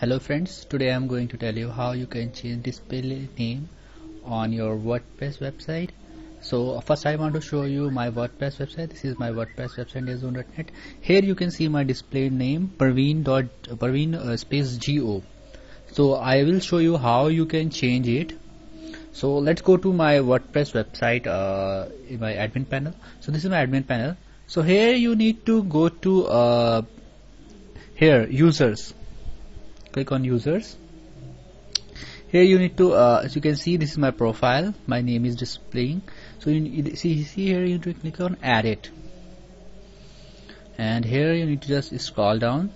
Hello friends, today I am going to tell you how you can change display name on your WordPress website. So first I want to show you my WordPress website. This is my WordPress website dayzone.net. Here you can see my display name Praveen Praveen uh, space go. So I will show you how you can change it. So let's go to my WordPress website uh, in my admin panel. So this is my admin panel. So here you need to go to uh, here users click on users. Here you need to uh, as you can see this is my profile. My name is displaying. So you see, see here you need to click on edit and here you need to just scroll down.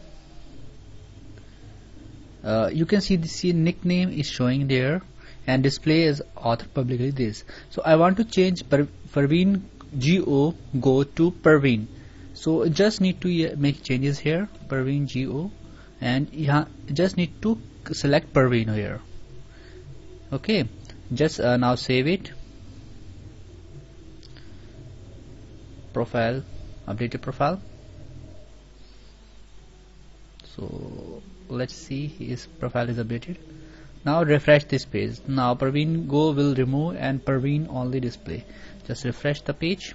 Uh, you can see the see nickname is showing there. And display as author publicly this. So I want to change per, Praveen Go go to Praveen so just need to make changes here. Praveen Go and you just need to select Praveen here. Okay just uh, now save it. Profile update your profile. So let's see his profile is updated. Now refresh this page. Now Praveen Go will remove and Praveen only display. Just refresh the page.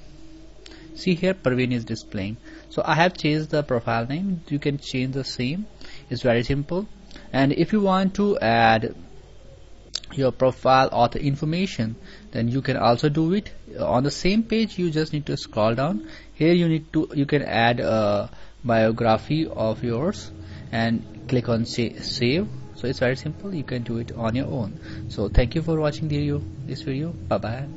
See here Praveen is displaying. So I have changed the profile name. You can change the same it's very simple. And if you want to add your profile author information then you can also do it. On the same page you just need to scroll down. Here you need to you can add a biography of yours and click on save. So it's very simple. You can do it on your own. So thank you for watching the video this video. Bye bye